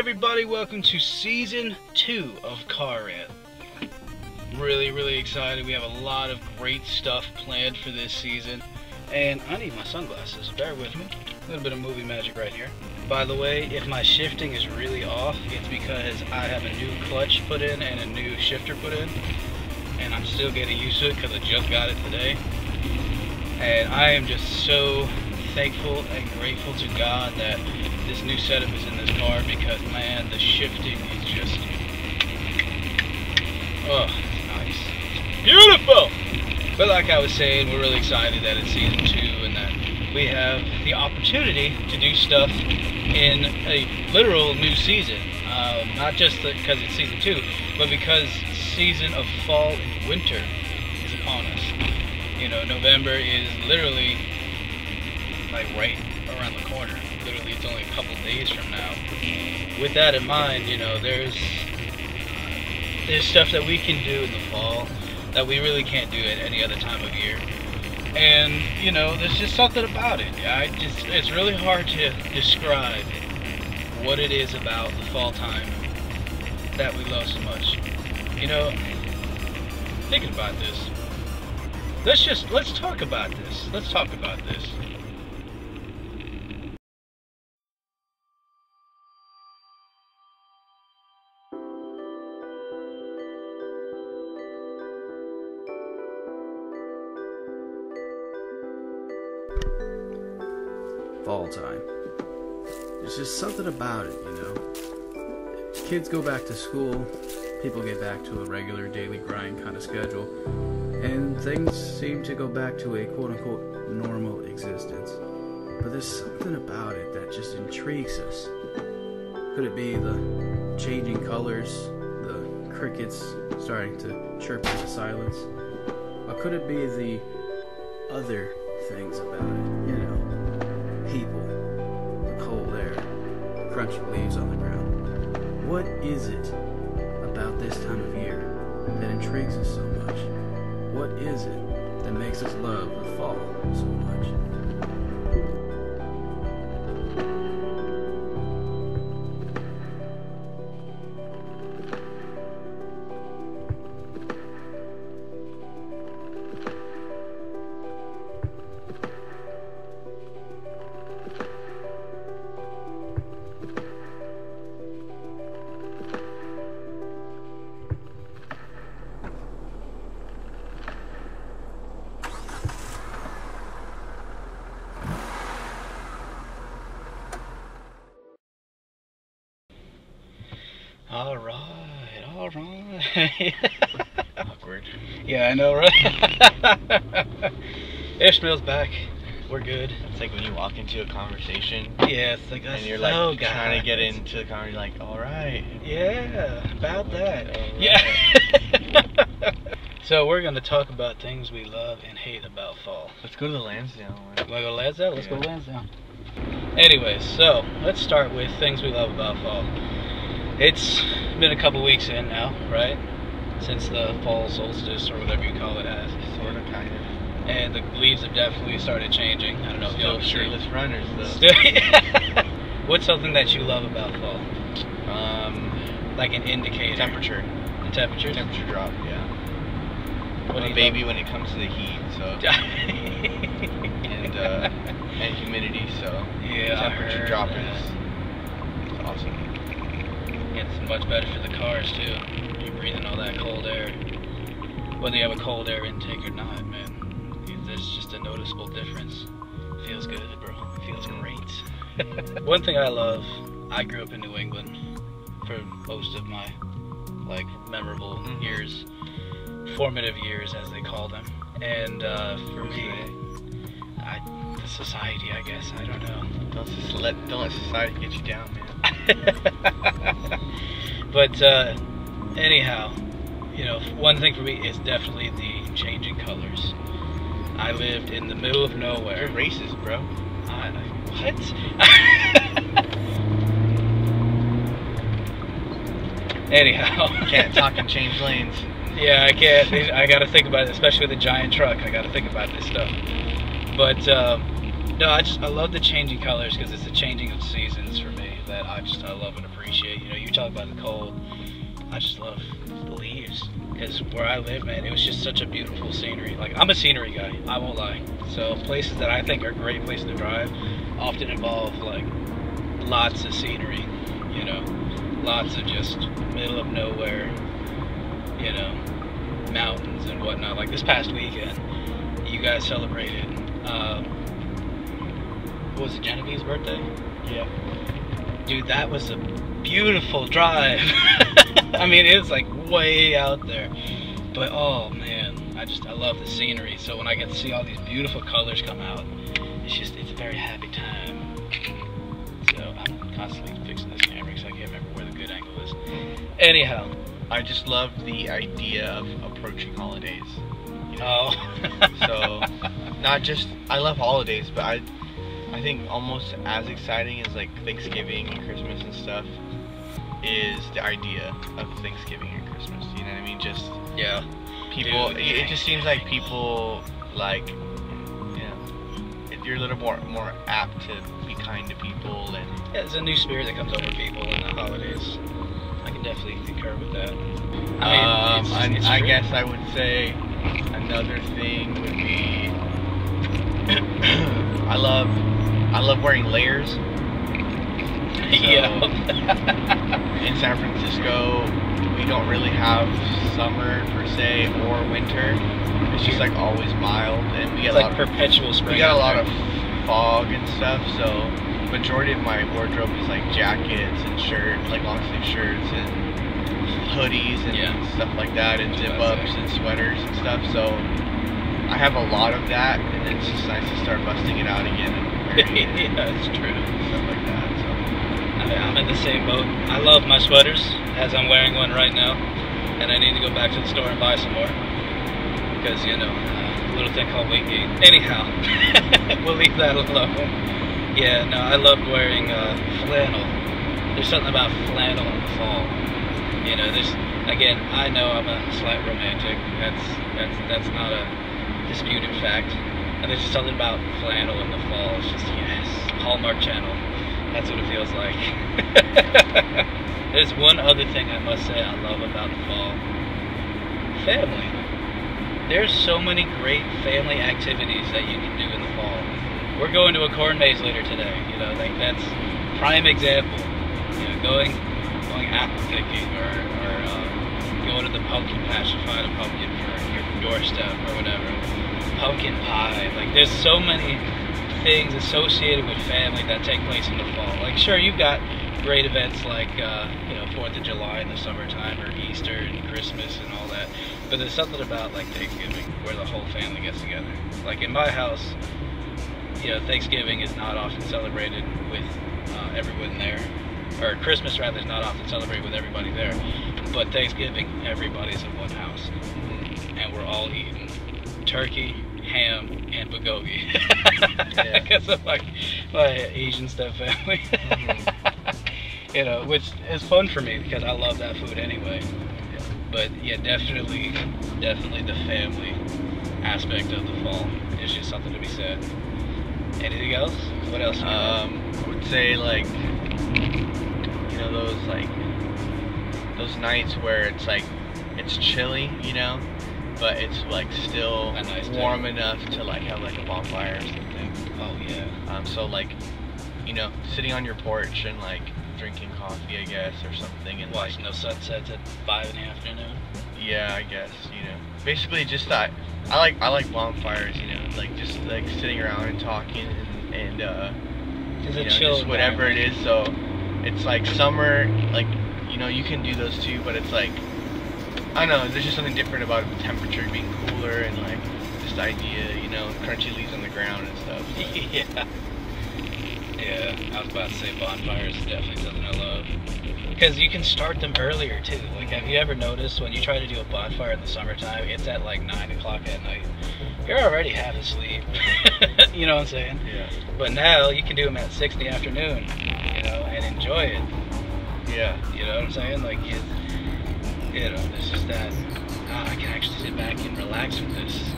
Everybody? Welcome to season two of Car Rant. Really, really excited. We have a lot of great stuff planned for this season. And I need my sunglasses. Bear with me. A little bit of movie magic right here. By the way, if my shifting is really off, it's because I have a new clutch put in and a new shifter put in. And I'm still getting used to it because I just got it today. And I am just so thankful and grateful to God that this new setup is in this car because man, the shifting is just oh, nice, beautiful. But like I was saying, we're really excited that it's season two and that we have the opportunity to do stuff in a literal new season. Um, not just because it's season two, but because season of fall and winter is upon us. You know, November is literally like right around the corner. Literally, it's only a couple days from now. With that in mind, you know, there's there's stuff that we can do in the fall that we really can't do at any other time of year. And you know, there's just something about it. I just it's really hard to describe what it is about the fall time that we love so much. You know, thinking about this. Let's just let's talk about this. Let's talk about this. Fall time. There's just something about it, you know. Kids go back to school, people get back to a regular daily grind kind of schedule, and things seem to go back to a quote unquote normal existence. But there's something about it that just intrigues us. Could it be the changing colors, the crickets starting to chirp into silence? Or could it be the other things about it, you know? Crunch of leaves on the ground. What is it about this time of year that intrigues us so much? What is it that makes us love the fall so much? Ishmael's back. We're good. It's like when you walk into a conversation Yeah, it's like and you're like oh, trying to get into the conversation, like, all right. Yeah, about that. All Yeah. so we're gonna talk about things we love and hate about fall. Let's go to the Lansdowne one. Want to go to Lansdowne? Let's go to Yeah. Lansdowne. Anyways, so let's start with things we love about fall. It's been a couple weeks in now, right? Since the fall solstice or whatever you call it as. Sort of, kind of. And the leaves have definitely started changing. I don't know if Still y'all shirtless runners, though. What's something that you love about fall? Um, Like an indicator. temperature. The temperature. Temperature drop, yeah. What I'm a baby when it comes to the heat, so. and uh, and humidity, so. Yeah, Temperature drop that. is awesome. It's much better for the cars too. You're breathing all that cold air. Whether you have a cold air intake or not, man. There's just a noticeable difference. Feels good, bro. Feels great. One thing I love, I grew up in New England for most of my like memorable Mhm. years, formative years as they call them. And uh, for me, I, the society, I guess. I don't know. Don't just let don't let society get you down, man. but uh, anyhow, you know, one thing for me is definitely the changing colors. I lived in the middle of nowhere. You're racist, bro. I, what? anyhow, Can't talk and change lanes. Yeah, I can't. I got to think about it, especially with a giant truck. I got to think about this stuff. But um, no, I just I love the changing colors because it's the changing of seasons for me. that I just I love and appreciate. You know, you talk about the cold. I just love the leaves because where I live, man, it was just such a beautiful scenery. Like I'm a scenery guy, I won't lie. So places that I think are great places to drive often involve like lots of scenery. You know, lots of just middle of nowhere. You know, mountains and whatnot. Like this past weekend, you guys celebrated. Um, what was it, Genevieve's birthday? Yeah. Dude, that was a beautiful drive. I mean, it's like way out there. But oh man, I just I love the scenery. So when I get to see all these beautiful colors come out, it's just it's a very happy time. So I'm constantly fixing this camera because I can't remember where the good angle is. Anyhow, I just love the idea of approaching holidays. You know? oh, So, Not just I love holidays, but I I think almost as exciting as like Thanksgiving and Christmas and stuff is the idea of Thanksgiving and Christmas. You know what I mean? Just yeah, people. Dude. it, it just seems like people like you know if you're a little more more apt to be kind to people and yeah. There's a new spirit that comes over people in the holidays. I can definitely concur with that. I mean, um, it's- it's I true. guess I would say another thing would be I love I love wearing layers. Yeah. In San Francisco, we don't really have summer per se or winter. It's just like always mild, and we get like lot of perpetual spring. we got a lot of fog and stuff. So majority of my wardrobe is like jackets and shirts, like long sleeve shirts and hoodies and Yeah. stuff like that, and zip ups and sweaters and stuff. So I have a lot of that, and it's just nice to start busting it out again and yeah, it's true. stuff like that. I- I'm in the same boat. I love my sweaters, as I'm wearing one right now, and I need to go back to the store and buy some more because you know a little thing called weight gain. Anyhow, we'll leave that alone. Yeah, no, I love wearing uh, flannel. There's something about flannel in the fall. You know, there's again. I know I'm a slight romantic. That's that's that's not a disputed fact. And there's just something about flannel in the fall. It's just yes, Hallmark Channel. That's what it feels like. There's one other thing I must say I love about the fall. Family. There's so many great family activities that you can do in the fall. We're going to a corn maze later today. You know, like that's prime example. You know, going going apple picking or, or uh, going to the pumpkin patch to find a pumpkin for your doorstep or whatever. Pumpkin pie. Like there's so many things associated with family that take place in the fall. Like, sure, you've got great events like, uh, you know, Fourth of July in the summertime, or Easter and Christmas and all that. But there's something about like Thanksgiving where the whole family gets together. Like in my house, you know, Thanksgiving is not often celebrated with uh, everyone there, or Christmas rather is not often celebrated with everybody there. But Thanksgiving, everybody's in one house, and we're all eating turkey, ham, and bulgogi. Yeah. Because of my, my Asian step family. Mhm. you know, which is fun for me because I love that food anyway. But yeah, definitely, definitely the family aspect of the fall is just something to be said. Anything else? What else? Um, I would say like you know those like those nights where it's like it's chilly, you know, but it's like still nice day. warm enough to like have like a bonfire or something. oh yeah. Um, so like you know sitting on your porch and like drinking coffee, I guess, or something, and like Watching those sunsets at five in the afternoon. yeah, I guess you know basically just that. I like I like bonfires, you know, like just like sitting around and talking and, and uh, you know, chill just whatever it is. So it's like summer, like you know, you can do those too, but it's like I know. There's just something different about the temperature being cooler and like this idea, you know, crunchy leaves on the ground and stuff. So. yeah. Yeah, I was about to say bonfires is definitely something I love. Because you can start them earlier too. Like, have you ever noticed when you try to do a bonfire in the summertime, it's at like 9 o'clock at night? You're already half asleep. you know what I'm saying? Yeah. But now you can do them at 6 in the afternoon, you know, and enjoy it. Yeah. You know what I'm saying? Like, you, know, it's just that ah, I can actually sit back and relax with this.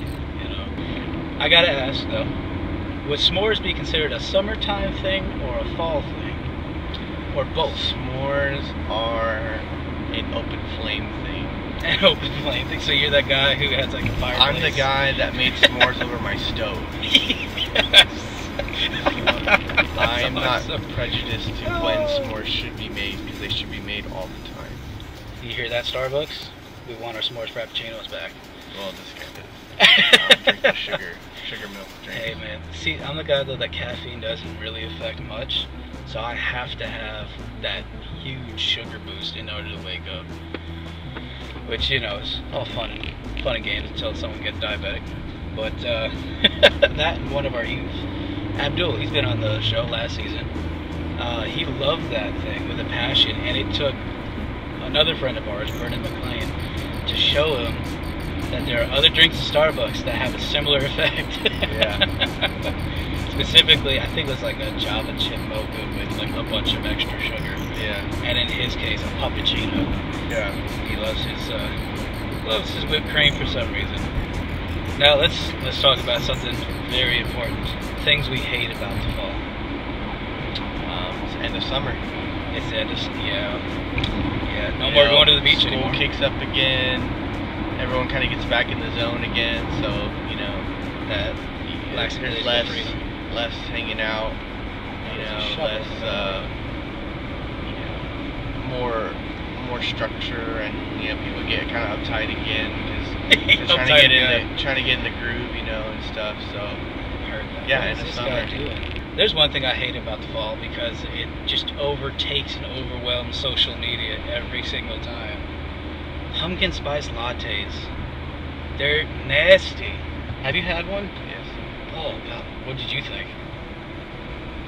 You know, I gotta ask though, would s'mores be considered a summertime thing or a fall thing? or both? S'mores are an open flame thing. An open flame thing. So you're that guy who has like a fireplace. I'm the guy that made s'mores over my stove. I am not Awesome. prejudiced to when s'mores should be made because they should be made all the time. You hear that, Starbucks? We want our s'mores frappuccinos back. Well, this guy does. I drink the sugar, sugar milk drink. Hey man, see, I'm the guy though that caffeine doesn't really affect much, so I have to have that huge sugar boost in order to wake up. Which you know is all fun and fun and games until someone gets diabetic. But uh, that and one of our youth, Abdul, he's been on the show last season. Uh, he loved that thing with a passion, and it took another friend of ours, Vernon McLean, to show him that there are other drinks at Starbucks that have a similar effect. Yeah. Specifically, I think it was like a Java chip mocha with like a bunch of extra sugar, Yeah. and in his case, a puppuccino. Yeah. He loves his uh, loves his whipped cream for some reason. Now let's let's talk about something very important. Things we hate about the fall. Um, it's end of summer. It's uh, just yeah, yeah. No more going to the beach School anymore. kicks up again. Everyone kind of gets back in the zone again. So you know that Less physical less freedom. less hanging out. You know, less uh, you know more more structure, and you know people get kind of uptight again because they're trying to get in the trying to get in the groove, you know, and stuff. So. Yeah, in the summer. There's one thing I hate about the fall because it just overtakes and overwhelms social media every single time. Pumpkin spice lattes. They're nasty. Have you had one? yes, Oh god, what did you think?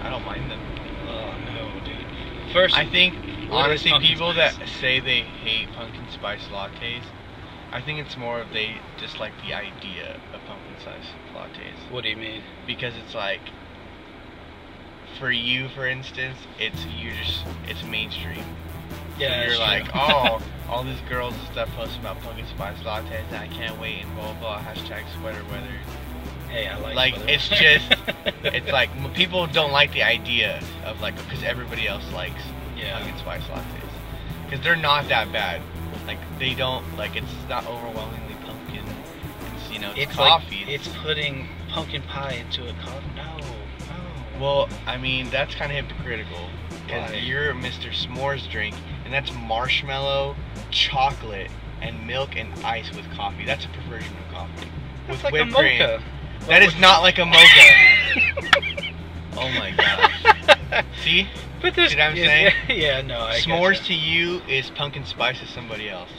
I don't mind them. Oh no, dude. First, I think honestly, people spice? that say they hate pumpkin spice lattes, I think it's more of they dislike the idea of pumpkin spice lattes what do you mean? because it's like, for you, for instance, it's you just it's mainstream. Yeah, you're that's like, true. oh, all these girls and stuff posting about pumpkin spice lattes, and I can't wait, and blah blah. blah hashtag sweater weather. hey, I like. like, it's just- It's like people don't like the idea of like because everybody else likes yeah. pumpkin spice lattes because they're not that bad. Like they don't like it's not overwhelmingly pumpkin. It's you know it's, It's coffee. Like, it's putting pumpkin pie into a coffee. Well, I mean that's kind of hypocritical because you're Mr. S'mores drink and that's marshmallow, chocolate, and milk and ice with coffee. That's a perversion of coffee. That's with like a whipped cream. mocha. That is not like a mocha. oh my gosh. See, But there's, See what I'm yeah, saying? Yeah, yeah, no, I s'mores Getcha. to you is pumpkin spice to somebody else.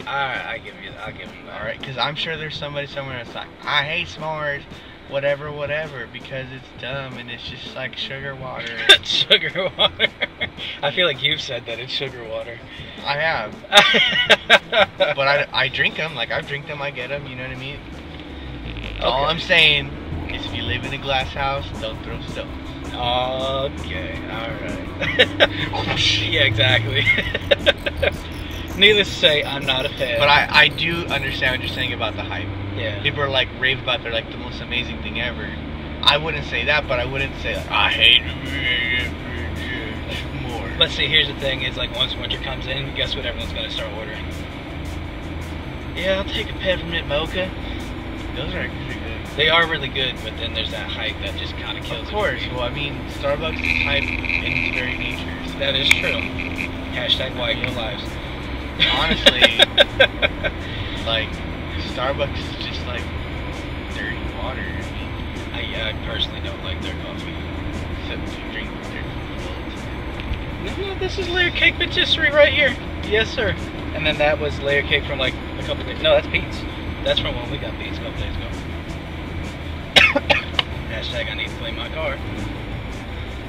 All right, I give you, I'll give you that. All right, because I'm sure there's somebody somewhere that's like, I hate s'mores, whatever, whatever, because it's dumb and it's just like sugar water. sugar water. I feel like you've said that it's sugar water. I have, but I, I drink them. Like I drink them, I get them. You know what I mean? All I'm saying is, if you live in a glass house, don't throw stones. Okay, alright. yeah, exactly. Needless to say, I'm not a fan. But I, I do understand what you're saying about the hype. Yeah. People are like rave about they're like the most amazing thing ever. I wouldn't say that, but I wouldn't say like I hate s'mores. But see, here's the thing: is like once winter comes in, guess what? Everyone's gonna start ordering. Yeah, I'll take a peppermint mocha. Those are actually good. They are really good, but then there's that hype that just kind of kills Of course. Well, I mean, Starbucks is hype in its very nature. so- That is true. Hashtag white girl lives. Honestly, like Starbucks like dirty water. I mean, I, I personally don't like their coffee. except you drink dirty No, no, this is layer cake patisserie right here. Yes, sir. And then that was layer cake from like a couple days. No, that's Pete's. That's from when we got Pete's a couple days ago. Hashtag I need to clean my car.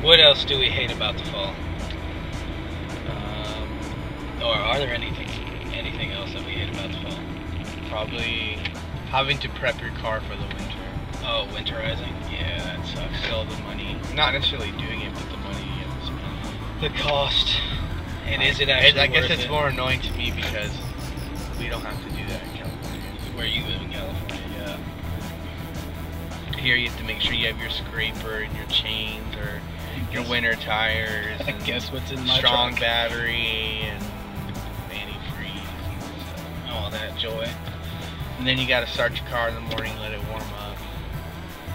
What else do we hate about the fall? Um, or are there anything anything else that we hate about the fall? Probably having to prep your car for the winter. Oh, winterizing. Yeah, that sucks. Still the money, not necessarily doing it, but the money you have to spend. The cost. And is it I- actually I guess it's it? more annoying to me because we don't have to do that in California. where you live in California. Yeah. Here you have to make sure you have your scraper and your chains, or your winter tires, I and guess what's in my strong truck. battery, and antifreeze. and stuff. Oh, all that joy. And then you got to start your car in the morning, let it warm up.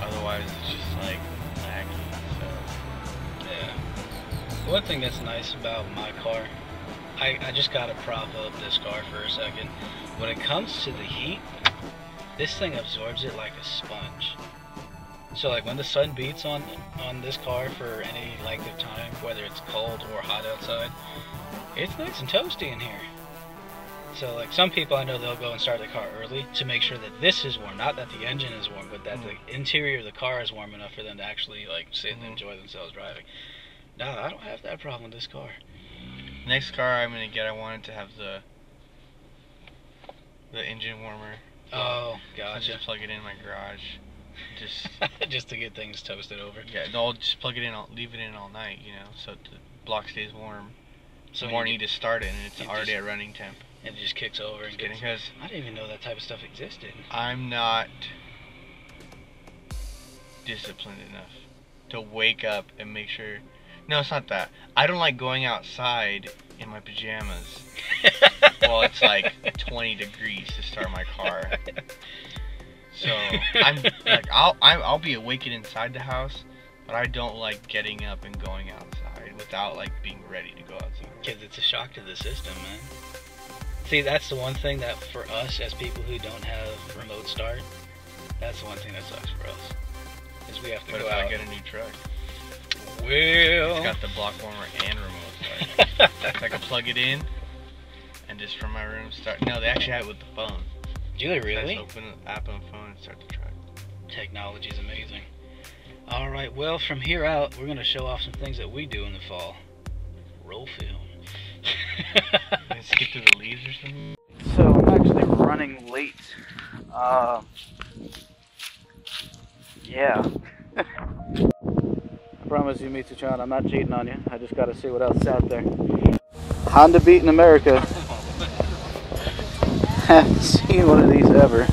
Otherwise, it's just like laggy. So Yeah. One thing that's nice about my car, I, I just gotta prop up this car for a second. When it comes to the heat, this thing absorbs it like a sponge. So like when the sun beats on on this car for any length of time, whether it's cold or hot outside, it's nice and toasty in here. So like some people I know they'll go and start the car early to make sure that this is warm, not that the engine is warm, but that the interior of the car is warm enough for them to actually like sit and Mhm. enjoy themselves driving. No, I don't have that problem with this car. next car I'm gonna get, I wanted to have the the engine warmer. Oh, So gotcha. just plug it in my garage. Just Just to get things toasted over. yeah, no, I'll just plug it in. I'll leave it in all night, you know, so the block stays warm. So when morning you you just start it and it's already just- at running temp. It just kicks over and gets. because I didn't even know that type of stuff existed. I'm not disciplined enough to wake up and make sure. No, it's not that. I don't like going outside in my pajamas while it's like 20 degrees to start my car. So I'm like I'll I'm, I'll be awakened inside the house, but I don't like getting up and going outside without like being ready to go outside. Because it's a shock to the system, man. See, that's the one thing that for us as people who don't have remote start, that's the one thing that sucks for us. Is we have to But go if out. I get a new truck, well, it's got the block warmer and remote start. I can plug it in and just from my room start. No, they actually have it with the phone. do they Just really? open the app on the phone and start the truck. Technology is amazing. All right, well, from here out, we're gonna show off some things that we do in the fall. Roll film. The leaves or something? So I'm actually running late. Um, yeah. I promise you, Mitsu-chan, I'm not cheating on you. I just got to see what else is out there. Honda Beat in America. Haven't seen one of these ever.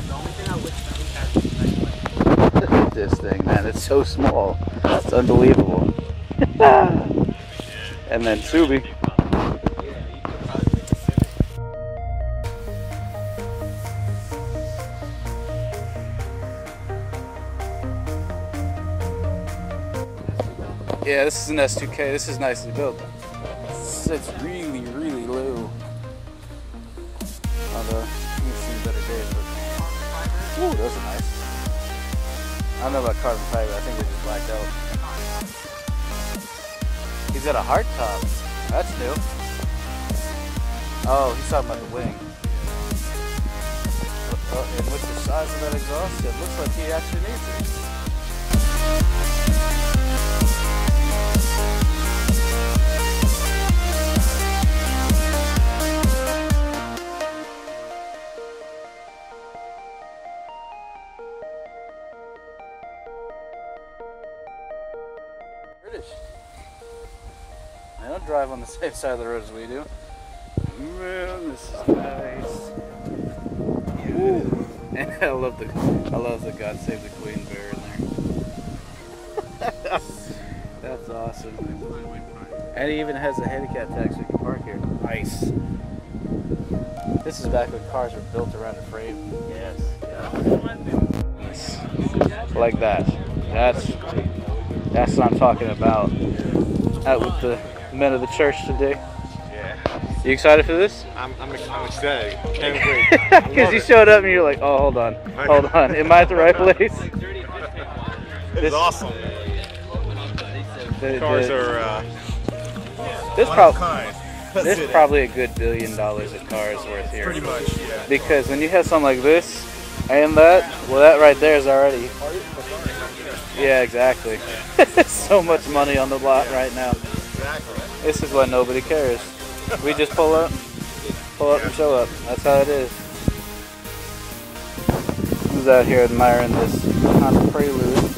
Look at this thing, man. It's so small. It's unbelievable. and then Subi. Yeah, this is an S2K. This is nicely built. It's, it's really, really low. Although, you've seen better days, but... Ooh, those are nice. I don't know about carbon fiber. I think they just blacked out. He's got a hard top. That's new. Oh, he's talking about the wing. Uh, and with the size of that exhaust, it looks like he actually needs it. Drive on the safe side of the road as we do. Man, this is nice. And I love the I love the God Save the Queen bear in there. That's awesome. And he even has a handicap tag so you can park here. Nice. This is back when cars were built around a frame. Yes. Like that. That's that's what I'm talking about. Out with the men of the church today. Yeah, You excited for this? I'm, I'm, I'm ecstatic. Can't wait. Because you showed up and you're like, oh, hold on, hold on. Am I at the right place? It's awesome. The- Cars the- are uh, this, one prob- of a kind. Let's this say probably a good billion dollars of cars worth here. Pretty much, yeah. Because when you have something like this and that, well, that right there is already. Yeah, exactly. so much money on the lot right now. This is why nobody cares. We just pull up, pull up and show up. That's how it is. Who's out here admiring this Honda Prelude?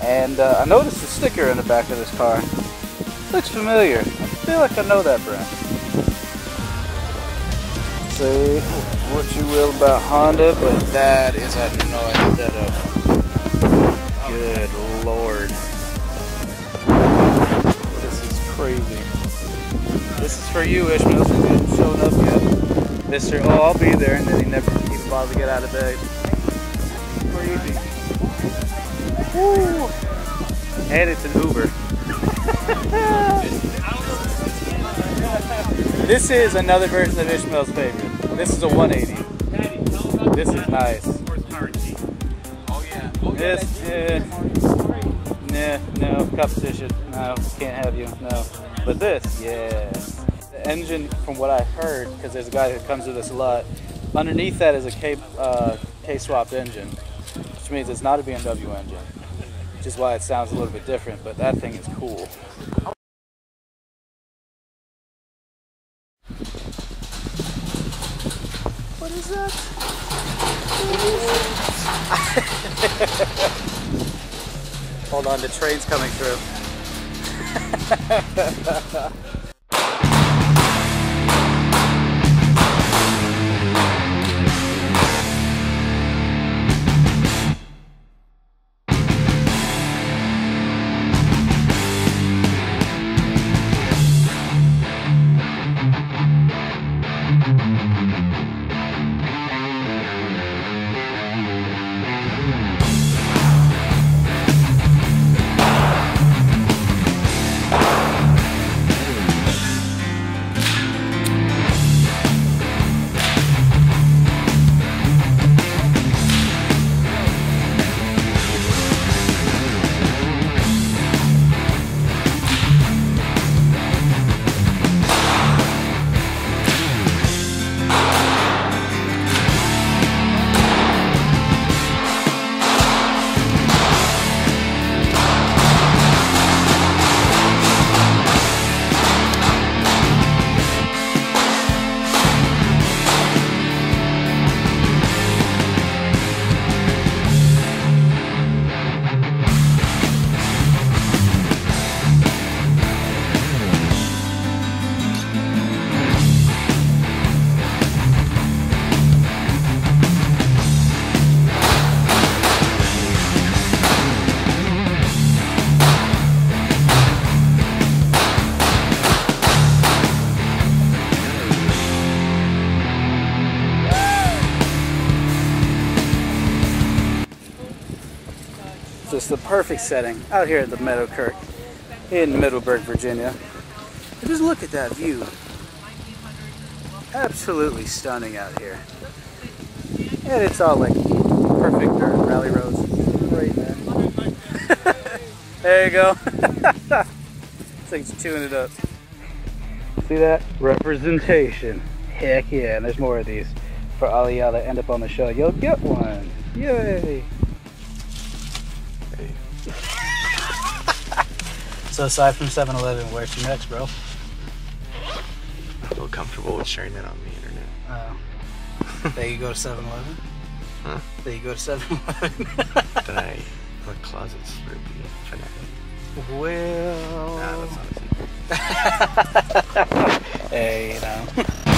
And uh, I noticed a sticker in the back of this car. Looks familiar. I feel like I know that brand. Say what you will about Honda, but that is a noise setup. Good lord. This is for you, Ishmael, since you haven't shown up yet. Mr. Oh, I'll be there, and then he never even bothered to get out of bed. Crazy. Woo! And it's an Uber. this is another version of Ishmael's favorite. This is a 180. This is nice. Oh yeah. This, eh, nah, no, competition. No, can't have you. No. But this, yeah. The engine, from what I heard, because there's a guy that comes with us a lot, underneath that is a K, uh, K-swapped engine, which means it's not a BMW engine, which is why it sounds a little bit different, but that thing is cool. What is that? Hold on, the train's coming through. perfect setting out here at the Meadowkirk in Middleburg, Virginia. And just look at that view. Absolutely stunning out here. And it's all like perfect dirt rally roads. Great, there you go. it's like Thing's chewing it up. See that? Representation. Heck yeah, and there's more of these for all y'all that end up on the show. You'll get one. Yay! So aside from 7-Eleven, where's you next, bro? I feel comfortable with sharing that on the internet. Uh, there you go to 7-Eleven. Huh? There you go to 7-Eleven. Did I have a closet Slurpee fanatic? well, Nah, that's not a secret. hey, you know.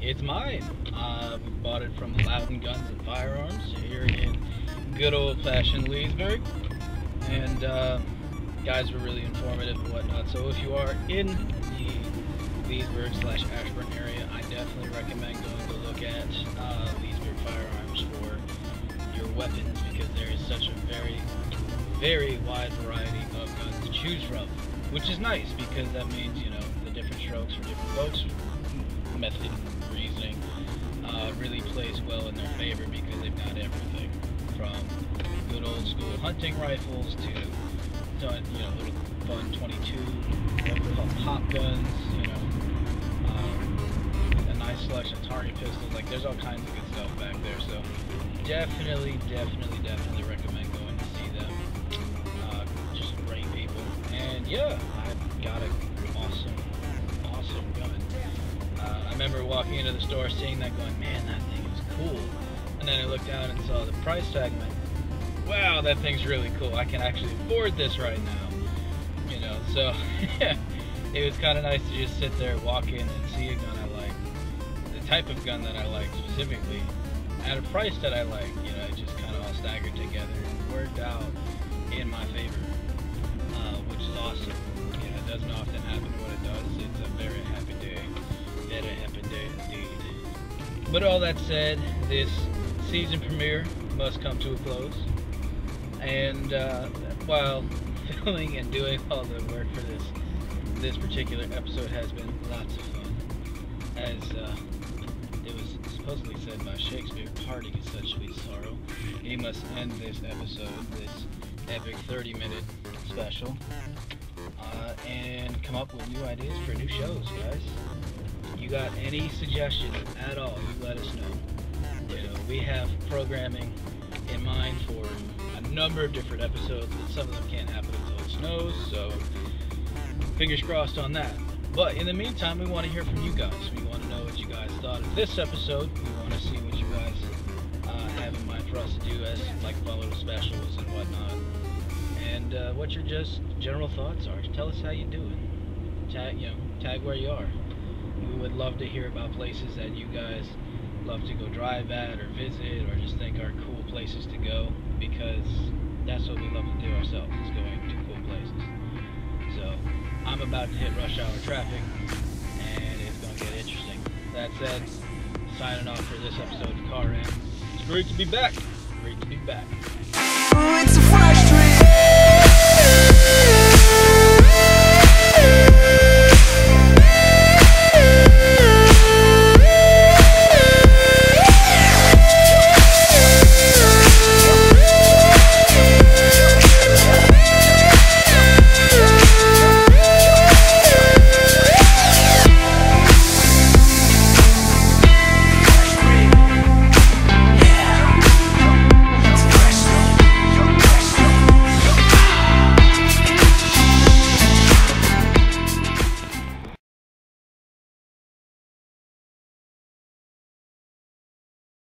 It's mine. Uh, we bought it from Loudoun Guns and Firearms here in good old fashioned Leesburg. And uh, guys were really informative and whatnot. So if you are in the Leesburg slash Ashburn area, I definitely recommend going to look at uh, Leesburg Firearms for your weapons because there is such a very, very wide variety of guns to choose from, which is nice because that means you know the different strokes for different folks, method, uh, really plays well in their favor because they've got everything from good old school hunting rifles to you know, little fun 22, what we call pop guns, you know, um, a nice selection of target pistols. Like, there's all kinds of good stuff back there. So, definitely, definitely, definitely recommend going to see them. Uh, just great people. And yeah, walking into the store, seeing that, going, man, that thing is cool. And then I looked down and saw the price tag, and wow, that thing's really cool. I can actually afford this right now. You know, so it was kind of nice to just sit there, walk in, and see a gun I like, the type of gun that I like specifically, at a price that I like. You know, it just kind of all staggered together and worked out in my favor, uh, which is awesome. You know, it doesn't often happen. What it does, it's a very But all that said, this season premiere must come to a close. And uh, while filming and doing all the work for this this particular episode has been lots of fun. As uh, it was supposedly said by Shakespeare parting is such sweet sorrow. He must end this episode this epic 30 minute special uh, and come up with new ideas for new shows guys you got any suggestions at all you let us know you know we have programming in mind for a number of different episodes, but some of them can't happen until it snows, so fingers crossed on that. But in the meantime, we want to hear from you guys. We want to know what you guys thought of this episode. We want to see what you guys uh, have in mind for us to do as like little specials and whatnot. And uh, what your just general thoughts are. Tell us how you doing. Tag, you know, tag where you are. We would love to hear about places that you guys love to go drive at or visit or just think are cool places to go because that's what we love to do ourselves is going to cool places. So I'm about to hit rush hour traffic and it's going to get interesting. That said, signing off for this episode of Car Rant. It's great to be back. Great to be back.